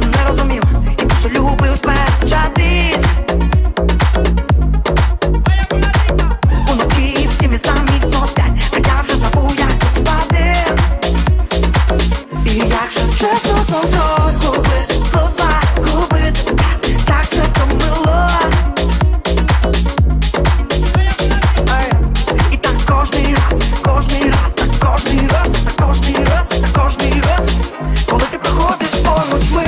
не розумів, і то, любив сперечатись Уночі всі міста міцно спять, я вже забув, спати. І як же чесно контроль слова губити, так це втомило. І так кожний раз, кожний раз, так кожний раз, так кожний раз, так кожний раз. Коли ти проходиш поруч ми